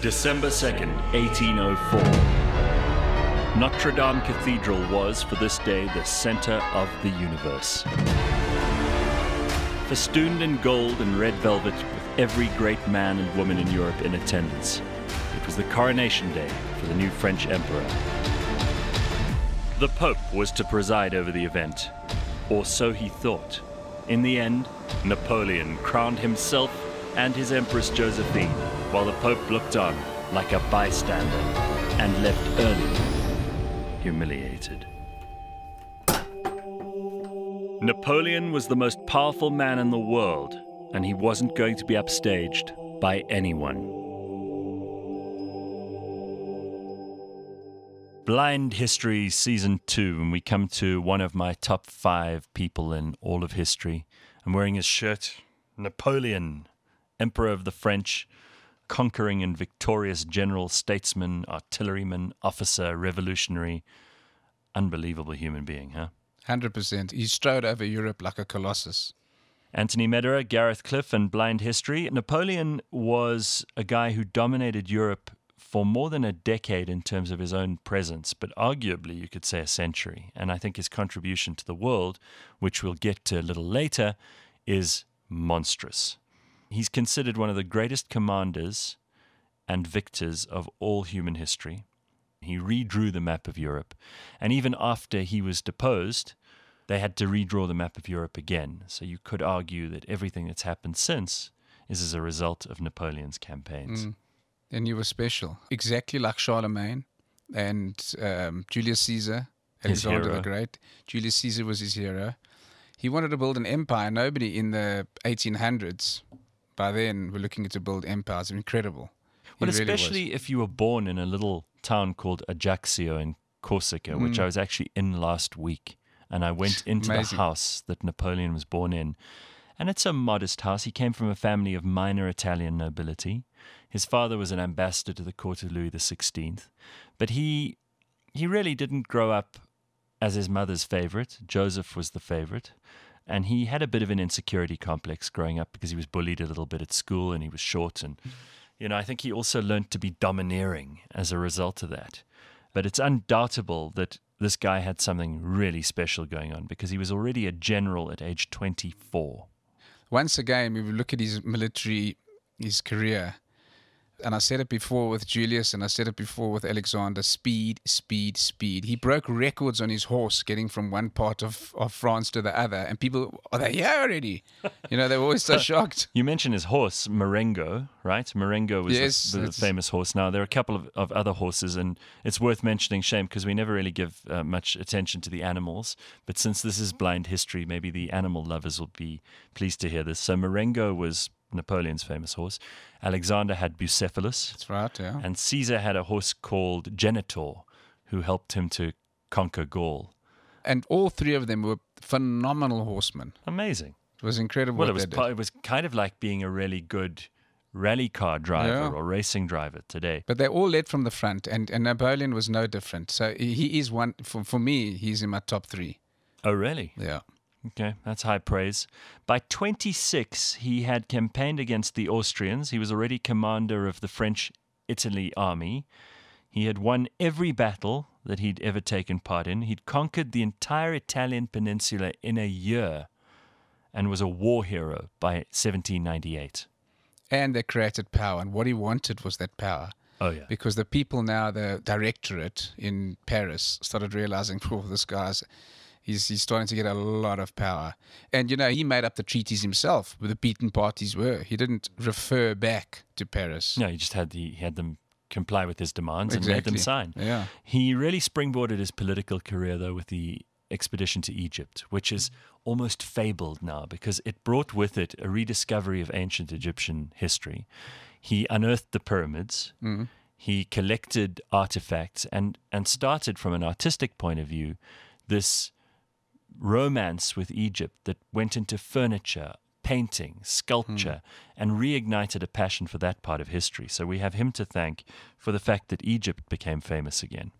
December 2nd, 1804. Notre Dame Cathedral was, for this day, the center of the universe. Festooned in gold and red velvet, with every great man and woman in Europe in attendance, it was the coronation day for the new French emperor. The Pope was to preside over the event, or so he thought. In the end, Napoleon crowned himself and his Empress Josephine, while the Pope looked on like a bystander and left early, humiliated. Napoleon was the most powerful man in the world, and he wasn't going to be upstaged by anyone. Blind History Season 2, and we come to one of my top five people in all of history. I'm wearing his shirt Napoleon, Emperor of the French, conquering and victorious general, statesman, artilleryman, officer, revolutionary. Unbelievable human being, huh? 100%. He strode over Europe like a colossus. Anthony Mederer, Gareth Cliff, and Blind History. Napoleon was a guy who dominated Europe for more than a decade in terms of his own presence, but arguably you could say a century. And I think his contribution to the world, which we'll get to a little later, is monstrous. He's considered one of the greatest commanders and victors of all human history. He redrew the map of Europe. And even after he was deposed, they had to redraw the map of Europe again. So you could argue that everything that's happened since is as a result of Napoleon's campaigns. Mm. And he was special, exactly like Charlemagne and um, Julius Caesar, His Alexander the. Great. Julius Caesar was his hero. He wanted to build an empire. Nobody in the 1800s, by then, were looking to build empires. Incredible. Well, really especially if you were born in a little town called Ajaccio in Corsica, which Mm. I was actually in last week. And I went into the house that Napoleon was born in. And it's a modest house. He came from a family of minor Italian nobility. His father was an ambassador to the court of Louis XVI. But he he really didn't grow up as his mother's favorite. Joseph was the favorite. And he had a bit of an insecurity complex growing up because he was bullied a little bit at school and he was short. And, you know, I think he also learned to be domineering as a result of that. But it's undoubtable that this guy had something really special going on because he was already a general at age 24. Once again, we look at his military, his career, and I said it before with Julius, and I said it before with Alexander speed, speed, speed. He broke records on his horse getting from one part of, of France to the other, and people, are they here already? You know, they were always so shocked. You mentioned his horse, Marengo, right? Marengo was the- Yes, the, it's- famous horse. Now, there are a couple of, of other horses, and it's worth mentioning, Shame, because we never really give uh, much attention to the animals. But since this is blind history, maybe the animal lovers will be pleased to hear this. So, Marengo was Napoleon's famous horse. Alexander had Bucephalus, That's right, yeah. and Caesar had a horse called Genitor, who helped him to conquer Gaul. And all three of them were phenomenal horsemen. Amazing. It was incredible Well, what it was it was kind of like being a really good rally car driver Yeah. or racing driver today. But they all led from the front, and, and Napoleon was no different. So he he is one, for, for me, he's in my top three. Oh, really? Yeah. Okay, that's high praise. By 26, he had campaigned against the Austrians. He was already commander of the French Italy army. He had won every battle that he'd ever taken part in. He'd conquered the entire Italian peninsula in a year and was a war hero by 1798. And they created power, and what he wanted was that power. Oh, yeah. because the people now, the directorate in Paris, started realizing, oh, this guy's he's he's starting to get a lot of power. And you know, he made up the treaties himself, where the beaten parties were. He didn't refer back to Paris. No, he just had the he had them comply with his demands and made them sign. Yeah. He really springboarded his political career though with the expedition to Egypt, which is almost fabled now because it brought with it a rediscovery of ancient Egyptian history. He unearthed the pyramids. Mm-hmm. He collected artifacts and and started from an artistic point of view this romance with Egypt that went into furniture, painting, sculpture, hmm. and reignited a passion for that part of history. So we have him to thank for the fact that Egypt became famous again.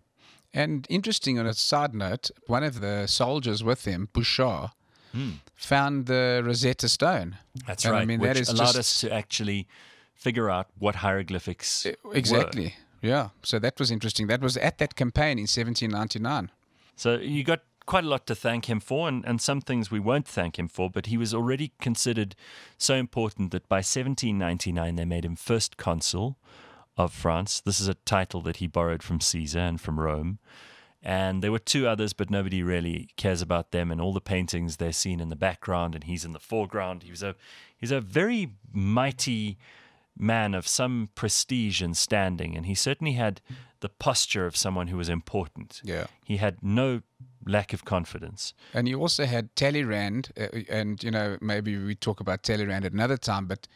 And interesting on a side note, one of the soldiers with him, Bouchard, hmm. found the Rosetta Stone. That's And right. I mean, that is allowed just- us to actually figure out what hieroglyphics were. Exactly. Yeah. So that was interesting. That was at that campaign in 1799. So you got quite a lot to thank him for, and, and some things we won't thank him for, but he was already considered so important that by 1799 they made him first consul of France. This is a title that he borrowed from Caesar and from Rome. And there were two others, but nobody really cares about them. And all the paintings they're seen in the background, and he's in the foreground. He was a he's a very mighty man of some prestige and standing, and he certainly had the posture of someone who was important. Yeah. He had no lack of confidence. And you also had Talleyrand, uh, and you know maybe we talk about Talleyrand at another time, but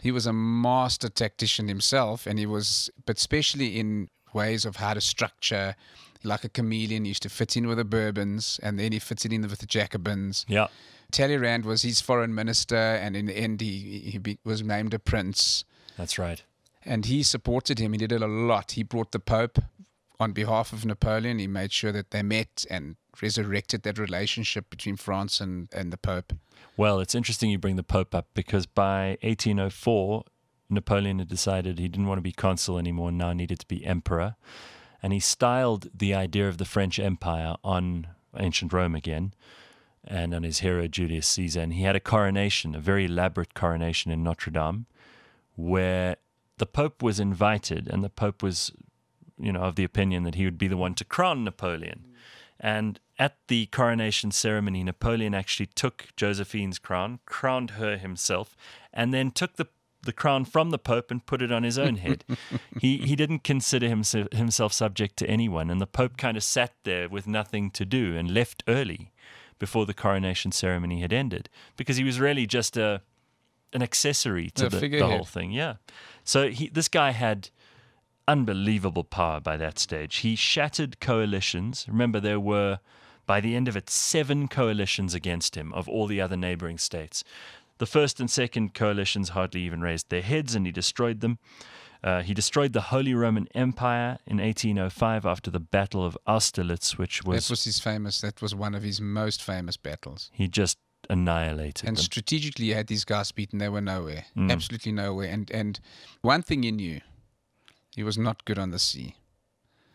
he was a master tactician himself, and he was, but especially in ways of how to structure. Like a chameleon, he used to fit in with the Bourbons, and then he fitted in with the Jacobins. Yeah. Talleyrand was his foreign minister, and in the end, he, he be, was named a prince. That's right. And he supported him. He did it a lot. He brought the Pope on behalf of Napoleon. He made sure that they met and resurrected that relationship between France and, and the Pope. Well, it's interesting you bring the Pope up because by 1804, Napoleon had decided he didn't want to be consul anymore, now needed to be emperor. And he styled the idea of the French Empire on ancient Rome again and on his hero Julius Caesar. And he had a coronation, a very elaborate coronation in Notre Dame, where the Pope was invited, and the Pope was, you know, of the opinion that he would be the one to crown Napoleon. And at the coronation ceremony, Napoleon actually took Josephine's crown, crowned her himself, and then took the the crown from the Pope and put it on his own head. he he didn't consider himself, himself subject to anyone, and the Pope kind of sat there with nothing to do and left early before the coronation ceremony had ended because he was really just a an accessory to A the, the whole thing. Yeah. So he this guy had unbelievable power by that stage. He shattered coalitions. Remember, there were, by the end of it, seven coalitions against him of all the other neighboring states. The first and second coalitions hardly even raised their heads, and he destroyed them. Uh, he destroyed the Holy Roman Empire in 1805 after the Battle of Austerlitz, which was, that was his famous. That was one of his most famous battles. he just annihilated And them. strategically, had these guys beaten. They were nowhere, Mm. absolutely nowhere. And and one thing he knew, he was not good on the sea,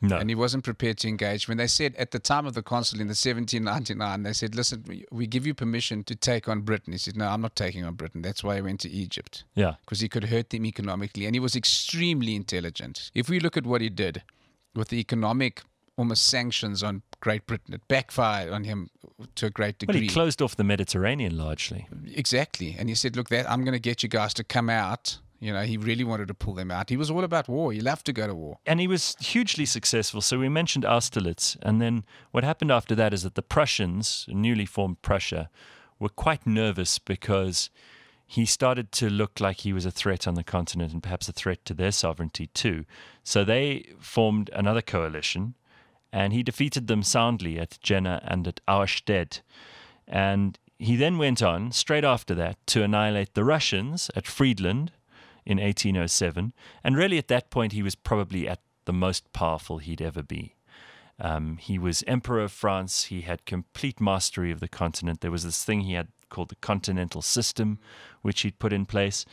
no, and he wasn't prepared to engage. When they said at the time of the consul in the 1799, they said, "Listen, we, give you permission to take on Britain." He said, "No, I'm not taking on Britain." That's why I went to Egypt. yeah, because he could hurt them economically. And he was extremely intelligent. If we look at what he did with the economic almost sanctions on Great Britain, it backfired on him to a great degree. well, he closed off the Mediterranean largely. exactly. And he said, Look, that I'm going to get you guys to come out. You know, he really wanted to pull them out. He was all about war. He loved to go to war. and he was hugely successful. So we mentioned Austerlitz, and then what happened after that is that the Prussians, newly formed Prussia, were quite nervous because he started to look like he was a threat on the continent and perhaps a threat to their sovereignty too. So they formed another coalition, and he defeated them soundly at Jena and at Auerstedt. And he then went on, straight after that, to annihilate the Russians at Friedland in 1807. And really, at that point, he was probably at the most powerful he'd ever be. Um, he was Emperor of France. He had complete mastery of the continent. There was this thing he had called the Continental System, which he'd put in place.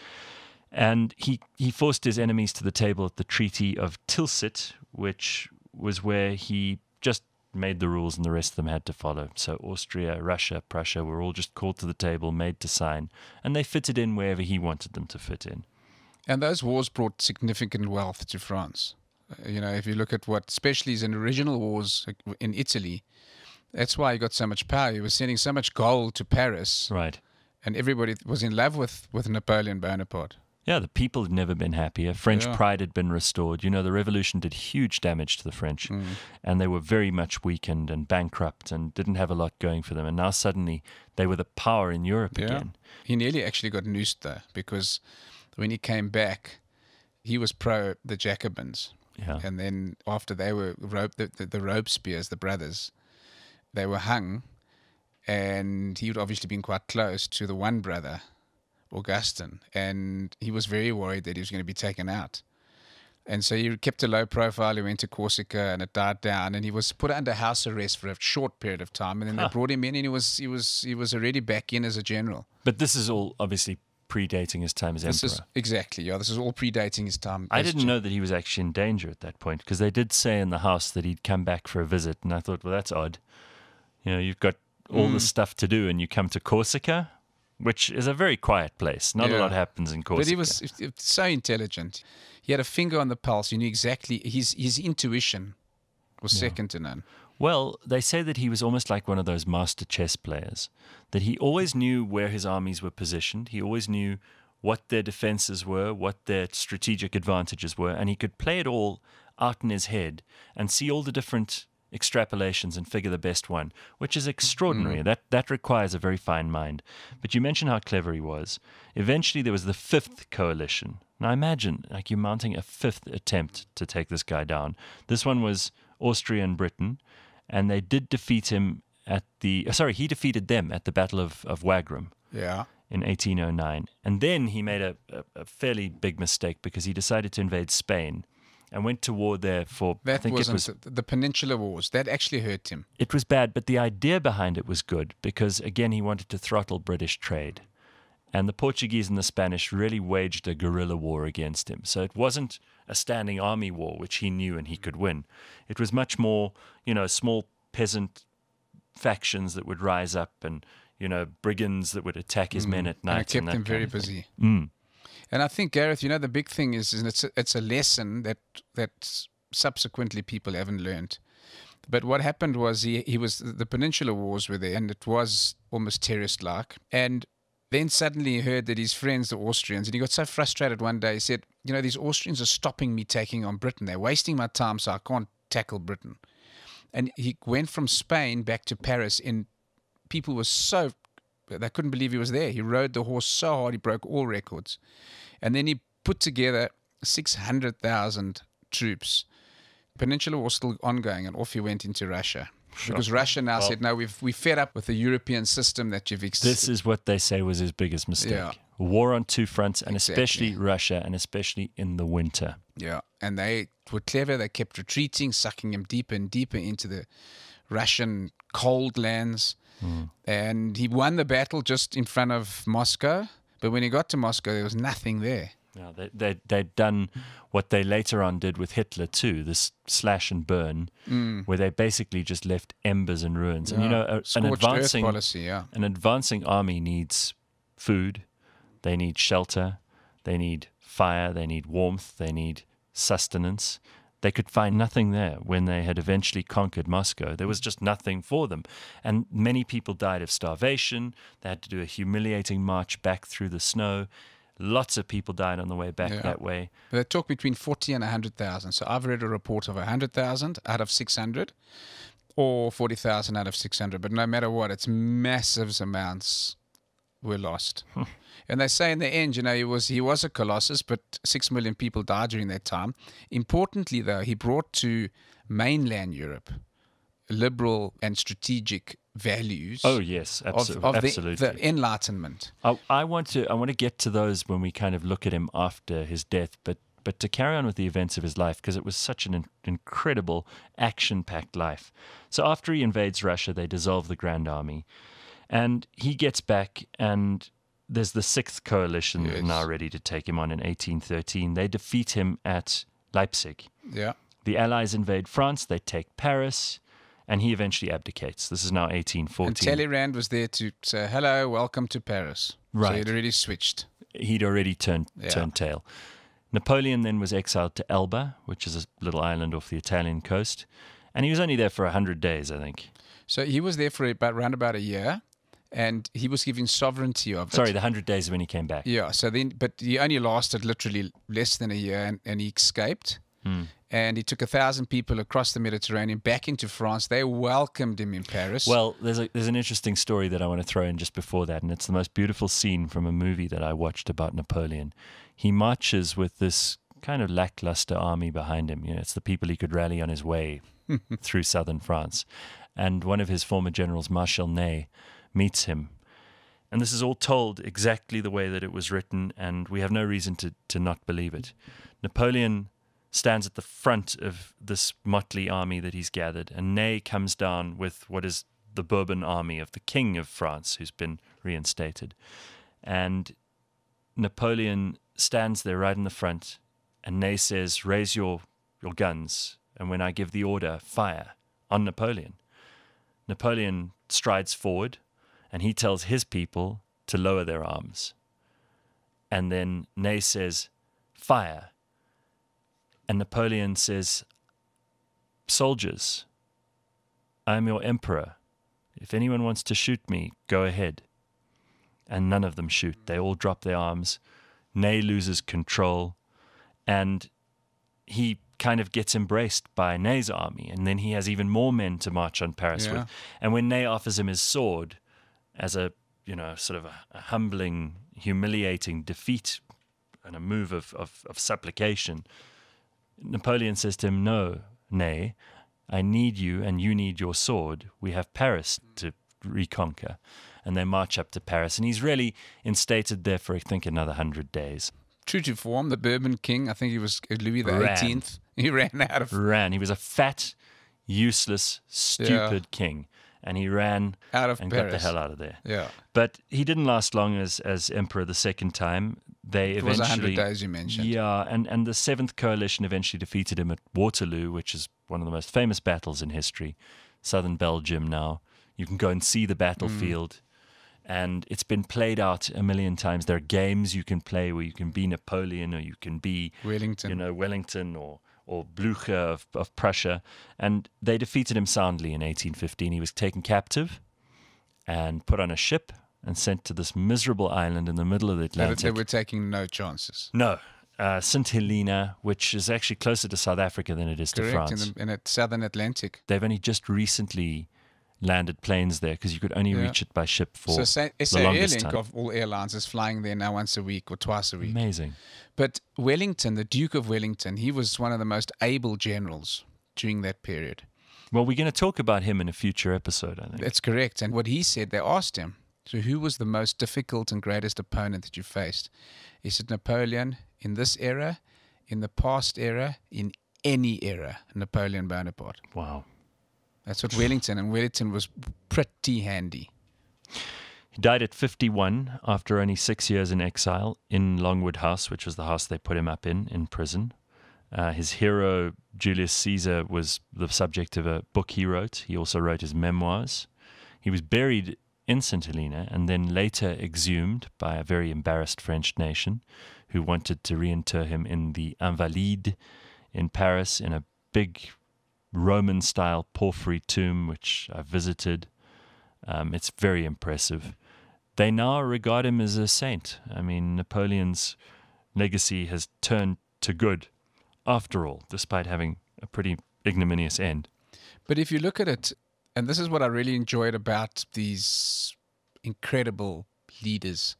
And he, he forced his enemies to the table at the Treaty of Tilsit, which was where he just made the rules and the rest of them had to follow. So Austria, Russia, Prussia were all just called to the table, made to sign, and they fitted in wherever he wanted them to fit in. And those wars brought significant wealth to France. Uh, You know, if you look at what, especially his original wars in Italy, that's why he got so much power. He was sending so much gold to Paris, Right. and everybody was in love with, with Napoleon Bonaparte. Yeah, the people had never been happier. French Yeah. pride had been restored. You know, the revolution did huge damage to the French, Mm. and they were very much weakened and bankrupt and didn't have a lot going for them. And now suddenly they were the power in Europe Yeah. again. He nearly actually got noosed there because when he came back, he was pro the Jacobins, Yeah. and then after they were rope the, the, the Robespierres, the brothers, they were hung, and he would obviously been quite close to the one brother, Augustin, and he was very worried that he was going to be taken out. And so he kept a low profile. He went to Corsica, and it died down. And he was put under house arrest for a short period of time. And then Huh. they brought him in, and he was he was he was already back in as a general. But this is all obviously predating his time as This emperor. is exactly yeah. This is all predating his time. I didn't ch- know that he was actually in danger at that point because they did say in the house that he'd come back for a visit, and I thought, well, that's odd. You know, you've got all Mm. this stuff to do, and you come to Corsica, which is a very quiet place. Not a lot happens in Corsica. But he was so intelligent. He had a finger on the pulse. He knew exactly his his intuition was second to none. Well, they say that he was almost like one of those master chess players, that he always knew where his armies were positioned. He always knew what their defenses were, what their strategic advantages were, and he could play it all out in his head and see all the different extrapolations and figure the best one, which is extraordinary. Mm-hmm. That that requires a very fine mind. But you mentioned how clever he was. Eventually there was the fifth coalition. Now I imagine like you're mounting a fifth attempt to take this guy down. This one was Austria and Britain and they did defeat him at the uh, sorry he defeated them at the battle of, of wagram Yeah. in 1809 and then he made a, a, a fairly big mistake because he decided to invade spain and went to war there for i That think wasn't was the, the Peninsula Wars. That actually hurt him. it was bad but the idea behind it was good because again he wanted to throttle british trade and the portuguese and the spanish really waged a guerrilla war against him so it wasn't a standing army war which he knew and he could win it was much more you know small peasant factions that would rise up and you know brigands that would attack his men at night Mm. and it kept that him very busy. Mm. And I think Gareth, you know, the big thing is, is it's a, it's a lesson that that subsequently people haven't learned. But what happened was he he was the Peninsula Wars were there, and it was almost terrorist like. And then suddenly he heard that his friends, the Austrians, and he got so frustrated one day. He said, "You know, these Austrians are stopping me taking on Britain. They're wasting my time, so I can't tackle Britain." And he went from Spain back to Paris, and people were so they couldn't believe he was there. He rode the horse so hard he broke all records, and then he put together six hundred thousand troops. Peninsula was still ongoing, and off he went into Russia. Because Russia now Well- said, "No, we've we fed up with the European system that you've ex- this is what they say was his biggest mistake Yeah. war on two fronts and Exactly. especially russia and especially in the winter Yeah, and they were clever. They kept retreating, sucking him deeper and deeper into the Russian cold lands. Hmm. And he won the battle just in front of Moscow. But when he got to Moscow, there was nothing there. Yeah, they, they, they'd done what they later on did with Hitler too, this slash and burn, mm. where they basically just left embers and ruins. And you know, a, an advancing policy, yeah. an advancing army needs food, they need shelter, they need fire, they need warmth, they need sustenance. They could find nothing there when they had eventually conquered Moscow. There was just nothing for them. And many people died of starvation. They had to do a humiliating march back through the snow. Lots of people died on the way back Yeah. that way. But they talk between 40 and 100,000. So I've read a report of 100,000 out of 600 or 40,000 out of 600. But no matter what, it's massive amounts were lost. Hmm. and they say in the end, you know, he was he was a colossus, but six million people died during that time. Importantly, though, he brought to mainland Europe liberal and strategic values Oh yes, of, abso- of the, absolutely. the Enlightenment. I, I want to I want to get to those when we kind of look at him after his death, but but to carry on with the events of his life because it was such an in- incredible action-packed life. So after he invades Russia, they dissolve the Grand Army, and he gets back and. There's the sixth coalition Yes. now ready to take him on in 1813. They defeat him at Leipzig. Yeah. The Allies invade France. They take Paris, and he eventually abdicates. This is now 1814. And Talleyrand was there to say, hello, welcome to Paris. So Right. he'd already switched. he'd already turned Yeah. turned tail. Napoleon then was exiled to Elba, which is a little island off the Italian coast, and he was only there for hundred days, I think. So he was there for about around about a year, and he was given sovereignty of it. Sorry, the hundred days when he came back. Yeah. So then, but he only lasted literally less than a year, and, and he escaped. Hmm. And he took a thousand people across the Mediterranean back into France. They welcomed him in Paris. Well, there's a, there's an interesting story that I want to throw in just before that, and it's the most beautiful scene from a movie that I watched about Napoleon. He marches with this kind of lackluster army behind him. You know, it's the people he could rally on his way through southern France, and one of his former generals, Marshal Ney, meets him. And this is all told exactly the way that it was written, and we have no reason to, to not believe it. Napoleon stands at the front of this motley army that he's gathered, and Ney comes down with what is the Bourbon army of the King of France, who's been reinstated. And Napoleon stands there right in the front, and Ney says, Raise your, your guns, and when I give the order, fire on Napoleon. Napoleon strides forward, and he tells his people to lower their arms. And then Ney says, Fire. And Napoleon says, Soldiers, I am your emperor. If anyone wants to shoot me, go ahead. And none of them shoot. They all drop their arms. Ney loses control. And he kind of gets embraced by Ney's army. And then he has even more men to march on Paris Yeah. with. And when Ney offers him his sword as a, you know, sort of a, humbling, humiliating defeat and a move of, of, of supplication, Napoleon says to him, No, Ney, I need you and you need your sword. We have Paris to reconquer. And they march up to Paris. And he's really instated there for, I think, another hundred days. True to form, the Bourbon King, I think he was Louis the Ran. 18th. He ran out of Ran. He was a fat, useless, stupid king. And he ran out of and got the hell out of there. Yeah, But he didn't last long as, as emperor the second time. They it was eventually. 100 days you mentioned. Yeah, and, and the Seventh Coalition eventually defeated him at Waterloo, which is one of the most famous battles in history. Southern Belgium now. You can go and see the battlefield. Mm. And it's been played out a million times. There are games you can play where you can be Napoleon or you can be, Wellington. you know, Wellington or, or Blucher of, of Prussia. And they defeated him soundly in 1815. He was taken captive and put on a ship and sent to this miserable island in the middle of the Atlantic. they were taking no chances. No. Uh, St. Helena, which is actually closer to South Africa than it is to Correct, in France. the, in the southern Atlantic. They've only just recently landed planes there because you could only Yeah. reach it by ship for so SA, the longest Airlink time. of all airlines is flying there now once a week or twice a week. Amazing. But Wellington, the Duke of Wellington, he was one of the most able generals during that period. Well, we're going to talk about him in a future episode, I think. That's correct. And what he said, they asked him, so who was the most difficult and greatest opponent that you faced? He said, Napoleon in this era, in the past era, in any era, Napoleon Bonaparte. Wow. That's what Wellington, and Wellington was pretty handy. He died at 51 after only six years in exile in Longwood House, which was the house they put him up in, in prison. Uh, his hero, Julius Caesar, was the subject of a book he wrote. He also wrote his memoirs. He was buried in St. Helena and then later exhumed by a very embarrassed French nation who wanted to reinter him in the Invalides in Paris in a big Roman style porphyry tomb, which I visited. Um, it's very impressive. They now regard him as a saint. I mean, Napoleon's legacy has turned to good after all, despite having a pretty ignominious end. But if you look at it, and this is what I really enjoyed about these incredible leaders.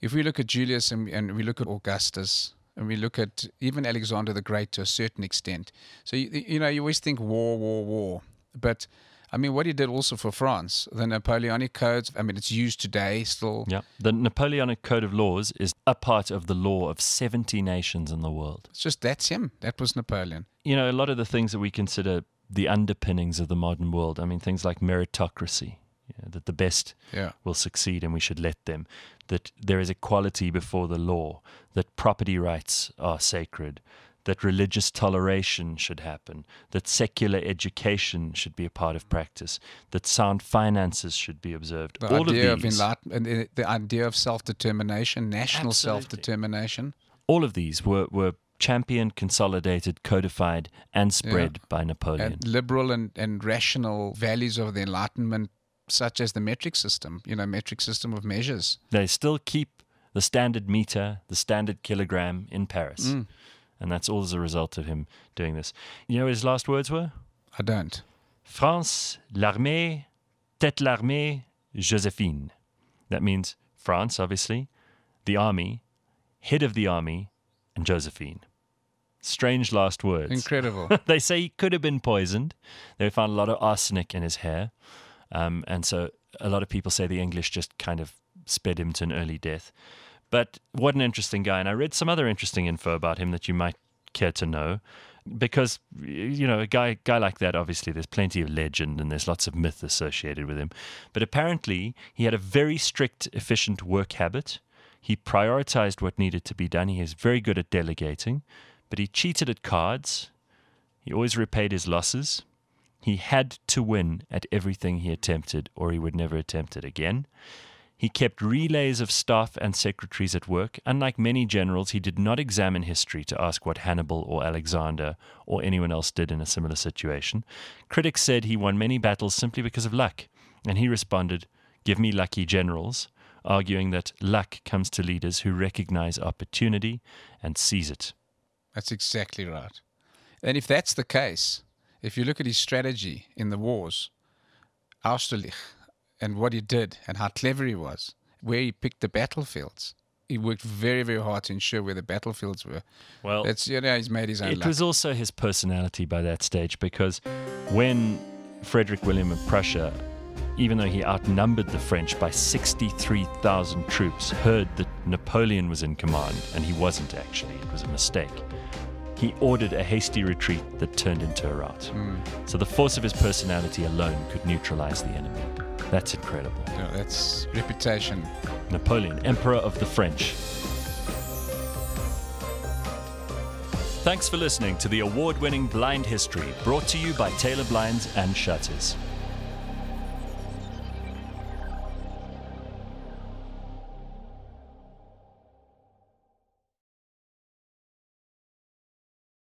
If we look at Julius and, and we look at Augustus, and we look at even Alexander the Great to a certain extent. So, you, you know, you always think war, war, war. But, I mean, what he did also for France, the Napoleonic codes, I mean, it's used today still. Yeah. The Napoleonic Code of Laws is a part of the law of 70 nations in the world. It's just that's him. That was Napoleon. You know, a lot of the things that we consider the underpinnings of the modern world, I mean, things like meritocracy, you know, that the best Yeah. will succeed and we should let them, that there is equality before the law, that property rights are sacred, that religious toleration should happen, that secular education should be a part of practice, that sound finances should be observed. The all idea of of, these, enlightenment, and the- the idea of self-determination, national self-determination. all of these were, were championed, consolidated, codified, and spread by Napoleon. and liberal and, and rational values of the Enlightenment, such as the metric system, you know, metric system of measures. they still keep the standard meter, the standard kilogram in Paris. Mm. And that's all as a result of him doing this. You know what his last words were? I don't. France, l'armée, tête l'armée, Joséphine. That means France, obviously, the army, head of the army, and Josephine. Strange last words. Incredible. they say he could have been poisoned. They found a lot of arsenic in his hair. Um, and so a lot of people say the English just kind of sped him to an early death. But what an interesting guy. And I read some other interesting info about him that you might care to know. Because, you know, a guy, guy like that, obviously, there's plenty of legend and there's lots of myth associated with him. But apparently, he had a very strict, efficient work habit. He prioritized what needed to be done. He is very good at delegating, but he cheated at cards. He always repaid his losses. He had to win at everything he attempted, or he would never attempt it again. He kept relays of staff and secretaries at work. Unlike many generals, he did not examine history to ask what Hannibal or Alexander or anyone else did in a similar situation. Critics said he won many battles simply because of luck, and he responded, Give me lucky generals, arguing that luck comes to leaders who recognize opportunity and seize it. That's exactly right. And if that's the case, if you look at his strategy in the wars, Austerlitz, and what he did and how clever he was, where he picked the battlefields. He worked very, very hard to ensure where the battlefields were. Well, That's you know he's made his own. it luck. was also his personality by that stage because when Frederick William of Prussia, even though he outnumbered the French by 63,000 troops, heard that Napoleon was in command, and he wasn't actually, it was a mistake. He ordered a hasty retreat that turned into a rout. Hmm. So the force of his personality alone could neutralize the enemy. That's incredible. That's reputation. Napoleon, Emperor of the French. Thanks for listening to the award winning Blind History, brought to you by Taylor Blinds and Shutters.